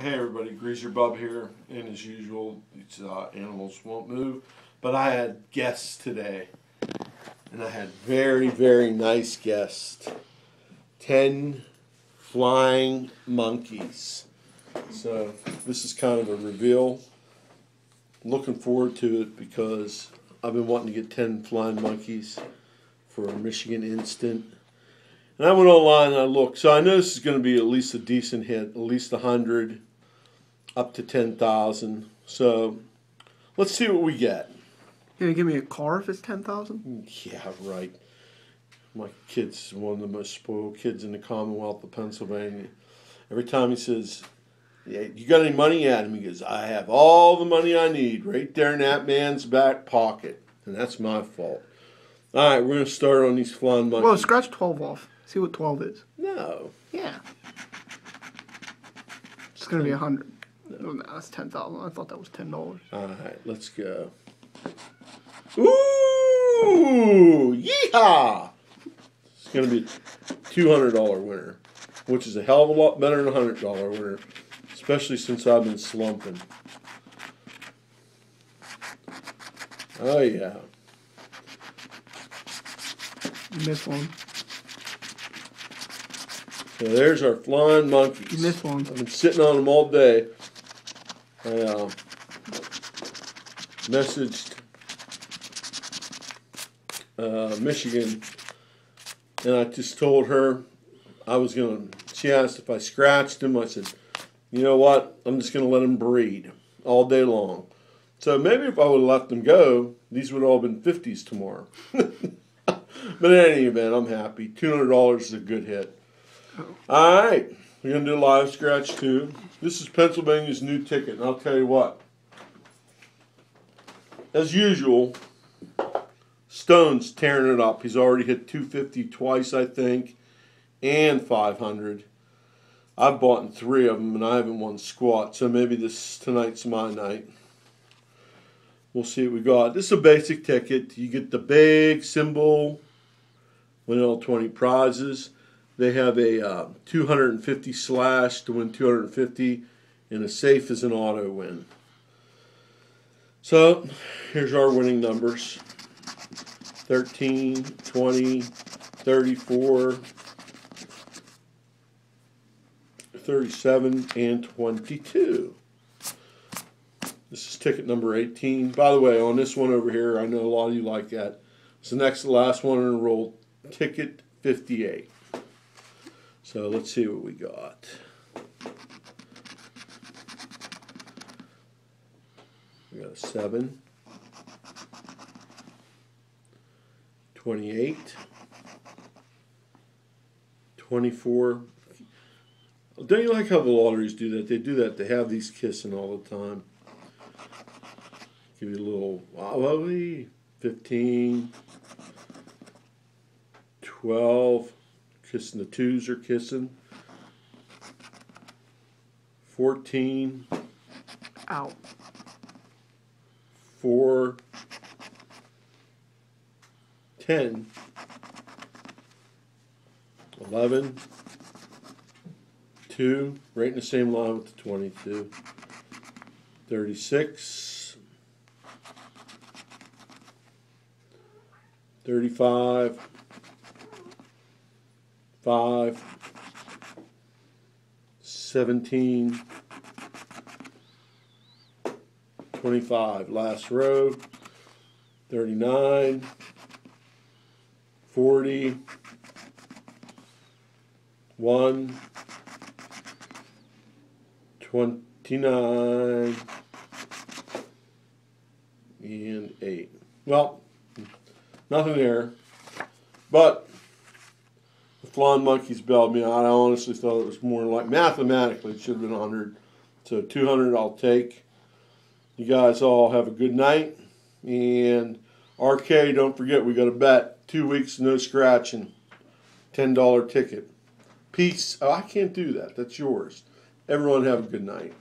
Hey everybody, Greaser Bub here, and as usual, these uh, animals won't move. But I had guests today, and I had very, very nice guests. Ten flying monkeys. So this is kind of a reveal. Looking forward to it because I've been wanting to get ten flying monkeys for a Michigan Instant. And I went online and I looked. So I know this is going to be at least a decent hit, at least a hundred up to 10,000. So let's see what we get. You going to give me a car if it's 10,000? Yeah, right. My kid's one of the most spoiled kids in the Commonwealth of Pennsylvania. Every time he says, yeah, You got any money at him? He goes, I have all the money I need right there in that man's back pocket. And that's my fault. All right, we're going to start on these flying monkeys. Well, scratch 12 off. See what 12 is. No. Yeah. It's going to be 100. No, that's ten thousand. I thought that was ten dollars. All right, let's go. Ooh, yeehaw! It's gonna be two hundred dollar winner, which is a hell of a lot better than a hundred dollar winner, especially since I've been slumping. Oh yeah. You missed one. So there's our flying monkeys. You missed one. I've been sitting on them all day. I uh, messaged uh, Michigan, and I just told her I was going to. She asked if I scratched them. I said, you know what? I'm just going to let them breed all day long. So maybe if I would have let them go, these would all have been 50s tomorrow. but in any event, I'm happy. $200 is a good hit. All right. We're going to do live scratch too. This is Pennsylvania's new ticket, and I'll tell you what. As usual, Stone's tearing it up. He's already hit 250 twice, I think, and 500. I've bought three of them, and I haven't won squat, so maybe this tonight's my night. We'll see what we got. This is a basic ticket. You get the big symbol, win all 20 prizes. They have a uh, 250 slash to win 250, and a safe is an auto win. So here's our winning numbers 13, 20, 34, 37, and 22. This is ticket number 18. By the way, on this one over here, I know a lot of you like that. It's the next last one in a row, ticket 58. So let's see what we got. We got a 7, 28, 24. Don't you like how the lotteries do that? They do that. They have these kissing all the time. Give you a little wowie. 15, 12, kissing the twos are kissing. 14, Out. 4, 10, 11, 2, right in the same line with the 22, 36, 35, 5, 17, 25, last row, 39, 40, 1, 29, and 8. Well, nothing there, but flying monkeys bailed me out. I honestly thought it was more like mathematically it should have been 100. So 200 I'll take. You guys all have a good night. And RK, don't forget, we got a bet. Two weeks, no scratching. $10 ticket. Peace. Oh, I can't do that. That's yours. Everyone have a good night.